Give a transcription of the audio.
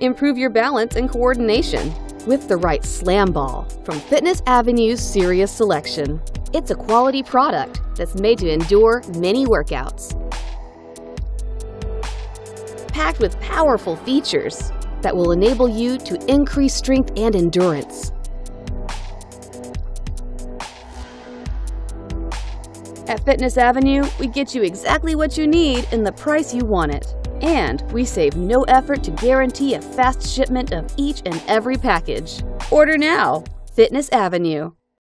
Improve your balance and coordination with the right slam ball from Fitness Avenue's Serious Selection. It's a quality product that's made to endure many workouts. Packed with powerful features that will enable you to increase strength and endurance. At Fitness Avenue, we get you exactly what you need in the price you want it. And we save no effort to guarantee a fast shipment of each and every package. Order now. Fitness Avenue.